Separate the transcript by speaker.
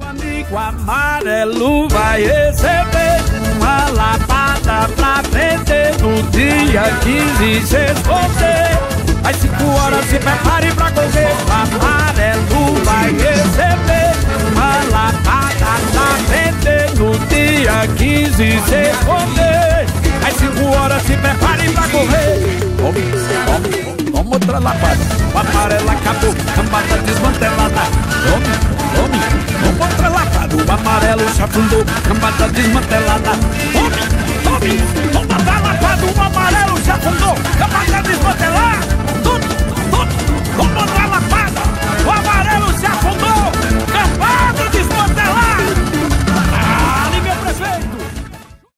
Speaker 1: Meu amigo amarelo vai receber uma lapada pra vender no dia 15 se esconder. Às 5 horas se prepare pra correr, o amarelo vai receber uma lapada pra vender no dia 15 se esconder. Às 5 horas se prepare pra correr. Tome, tome, toma outra lapada. O amarelo acabou, cambada desmantelada. Tome, amarelo chafundou, cambada desmantelada.